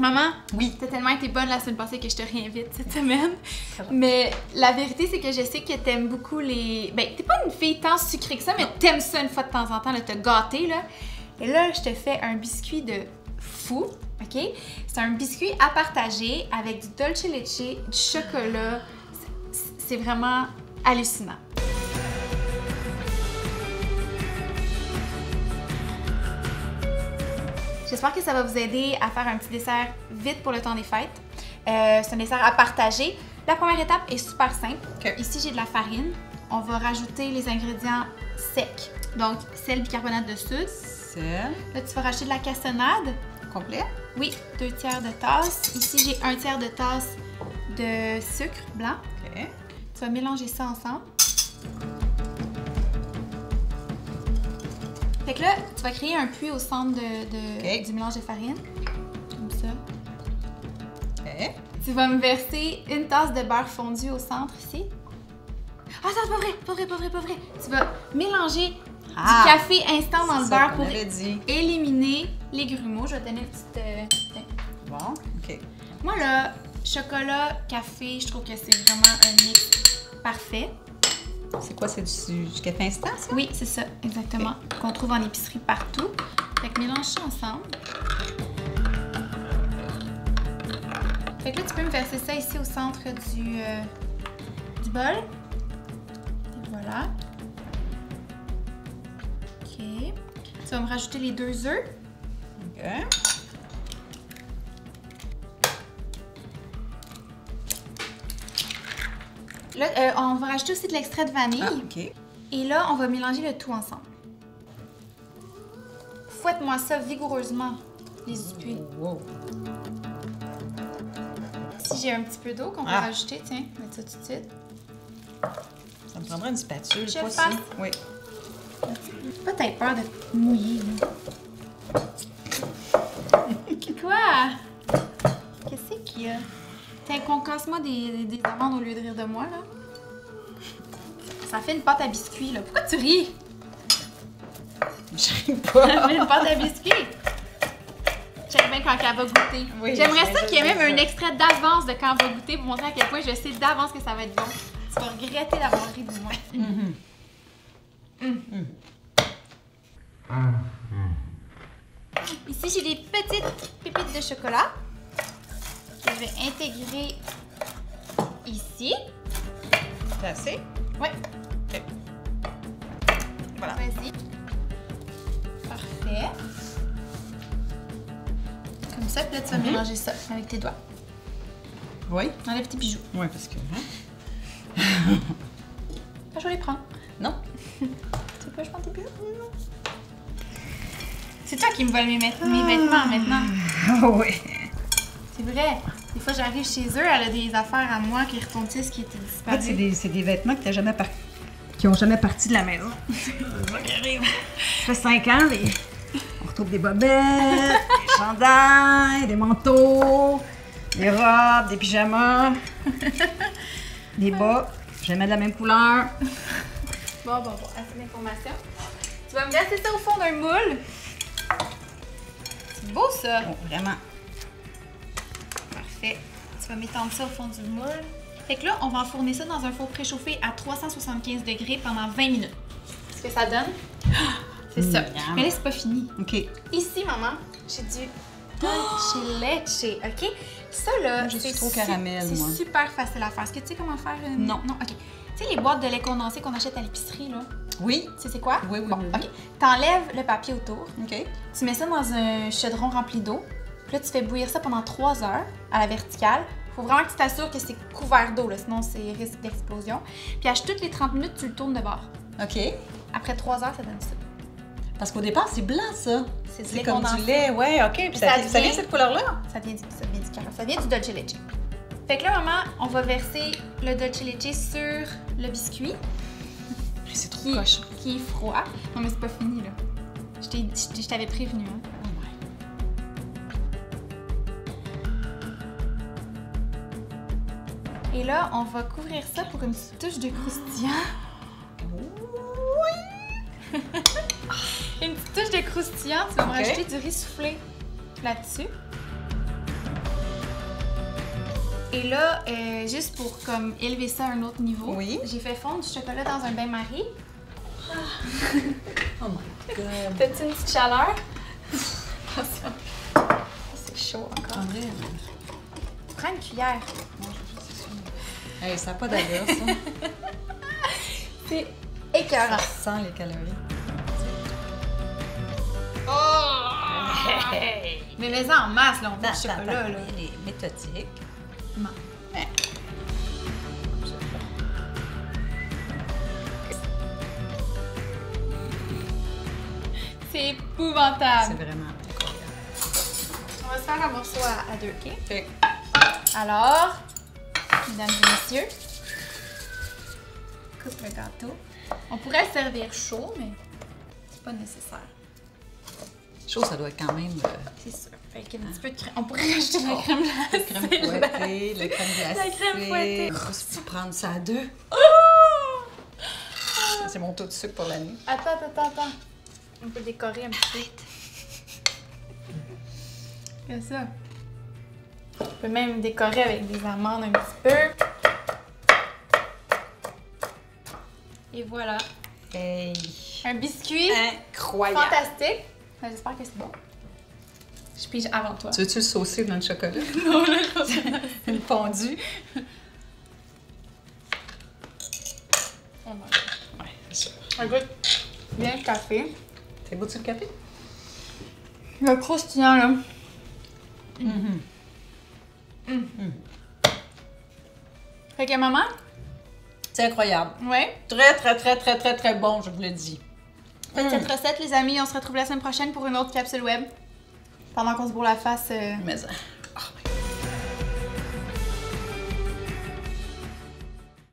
Maman, Oui. t'as tellement été bonne la semaine passée que je te réinvite cette semaine. Mais la vérité, c'est que je sais que t'aimes beaucoup les. Ben, t'es pas une fille tant sucrée que ça, mais t'aimes ça une fois de temps en temps, là, te gâter, là. Et là, je te fais un biscuit de fou, ok? C'est un biscuit à partager avec du dolce leche, du chocolat. C'est- C'est vraiment hallucinant. J'espère que ça va vous aider à faire un petit dessert vite pour le temps des fêtes. Euh, c'est un dessert à partager. La première étape est super simple. Ici, j'ai de la farine. On va rajouter les ingrédients secs. Donc, sel, bicarbonate de soude. Sel. Là, tu vas rajouter de la cassonade. Complet. Oui, deux tiers de tasse. Ici, j'ai un tiers de tasse de sucre blanc. OK. Tu vas mélanger ça ensemble. Fait que là, tu vas créer un puits au centre de, du mélange de farine. Comme ça. Tu vas me verser une tasse de beurre fondu au centre ici. Ah, ça, c'est pas vrai, pas vrai, pas vrai, pas vrai. Tu vas mélanger Ah, du café instant dans le beurre pour dit. éliminer les grumeaux. Je vais te donner une petite. euh. Bon, OK. Moi, là, chocolat, café, je trouve que c'est vraiment un mix parfait. C'est quoi? C'est du, du café instant, ça? Oui, c'est ça, exactement. Qu'on trouve en épicerie partout. Fait que mélange ça ensemble. Fait que là, tu peux me verser ça ici au centre du, euh, du bol. Et voilà. OK. Tu vas me rajouter les deux œufs. OK. Là, euh, on va rajouter aussi de l'extrait de vanille. Ah. Et là, on va mélanger le tout ensemble. Fouette-moi ça vigoureusement, les biscuits. Wow. Si j'ai un petit peu d'eau qu'on peut Ah. rajouter, tiens, mettre ça tout de suite. Ça me prendrait une spatule, Je pas si. Oui. Pas t'as peur de mouiller, là. Quoi? Qu'est-ce qu'il y a? Tiens, qu'on casse-moi des, des, des amandes au lieu de rire de moi, là. Ça fait une pâte à biscuits, là. Pourquoi tu ris? Je ris Ça pas. fait une pâte à biscuits. J'aime bien quand elle va goûter. Oui, J'aimerais ça qu'il y ait même un ça. extrait d'avance de quand elle va goûter pour montrer à quel point je sais d'avance que ça va être bon. Tu vas regretter d'avoir ri de moi. Mhm. Ici, j'ai des petites pépites de chocolat vais intégrer ici. C'est assez? Ouais, OK. Voilà. vas-y. Parfait. Comme ça, puis là, tu vas mélanger ça avec tes doigts. Oui? Enlève tes bijoux. Oui, parce que. hein? Je vais les prendre. Non? Tu que je prenne tes bijoux? C'est toi qui me vole mes, mes vêtements maintenant. Ah oui. C'est vrai. Des fois, j'arrive chez eux, elle a des affaires à moi qui retournent-ce qui étaient En disparues. fait, c'est des, vêtements que t'as jamais par... qui ont jamais parti de la maison. Ça fait 5 ans, les- on retrouve des bobettes, des chandails, des manteaux, des robes, des pyjamas, des bas, jamais de la même couleur. Bon, bon, bon, assez d'informations. Tu vas me verser ça au fond d'un moule. C'est beau ça. Bon, vraiment. Parfait. Tu vas m'étendre ça au fond du moule. Fait que là, on va enfourner ça dans un four préchauffé à 375 degrés pendant 20 minutes. Ce que ça donne, c'est ça. Miam. Mais là, c'est pas fini. OK. Ici, maman, j'ai du dolce leche, OK? Ça, là, c'est trop caramel. C'est super facile à faire. Est-ce que tu sais comment faire une... Non. Non, OK. Tu sais, les boîtes de lait condensé qu'on achète à l'épicerie, là, Oui. tu sais c'est quoi? Oui, oui, Bon, oui, oui. OK. T'enlèves le papier autour. OK. Tu mets ça dans un chaudron rempli d'eau. Puis là, tu fais bouillir ça pendant 3 heures à la verticale. Faut vraiment que tu t'assures que c'est couvert d'eau, sinon c'est risque d'explosion. Puis à toutes les 30 minutes, tu le tournes de bord. OK. Après 3 heures, ça donne ça. Parce qu'au départ, c'est blanc, ça. C'est du C'est lait comme condensé. du lait, ouais, OK. Puis ça, Ça ça vient vient- de cette couleur-là? Ça vient du, ça vient du caramel. Ça vient du dolce leche. Fait que là, maman, on va verser le dolce leche sur le biscuit C'est trop qui, cochon. qui est froid. Non, mais c'est pas fini, là. Je t'avais prévenu, hein. Et là, on va couvrir ça pour une petite touche de croustillant. une petite touche de croustillant. Tu vas me Ok. rajouter du riz soufflé là-dessus. Et là, euh, juste pour comme élever ça à un autre niveau, Oui. j'ai fait fondre du chocolat dans un bain-marie. Oh my god. T'as-tu une petite chaleur? Attention. C'est chaud encore. André, Prends une cuillère. Hey, ça n'a pas d'allure, ça. C'est écœurant. Ça sent les calories. Mais mets-en en masse, là, on du Attends, chocolat, là. Il est méthodique. Non. Ouais. C'est C'est épouvantable. vraiment incroyable. On va se faire un morceau à, à deux, OK? Alors, mesdames et messieurs, coupe le gâteau. On pourrait le servir chaud, mais c'est pas nécessaire. chaud, ça doit être quand même euh, C'est sûr. Avec un petit peu de crème. On pourrait rajouter de la crème la glacée. crème fouettée, la crème glacée. La crème fouettée. Juste prendre ça à deux. C'est mon taux de sucre pour l'année. Attends, attends, attends. On peut décorer un petit peu. Comme ça. On peut même décorer avec des amandes un petit peu. Et voilà. Hey. Un biscuit Incroyable. fantastique. Ben, J'espère que c'est bon. Je pige avant toi. Tu veux-tu le saucer dans le chocolat? Non, là, Une fondue? Oh my Ouais, c'est sûr. God. Un goût bien le café. T'es beau-tu le café? Le croustillant, là. Fait que maman, C'est incroyable. ouais. Très, très, très, très, très, très bon, je vous le dis. Faites cette recette, les amis. On se retrouve la semaine prochaine pour une autre capsule web. Pendant qu'on se bourre la face. euh, Mais ça.